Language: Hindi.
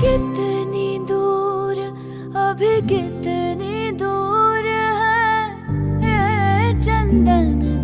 कितनी दूर अभी कितनी दूर है? ये चंदन।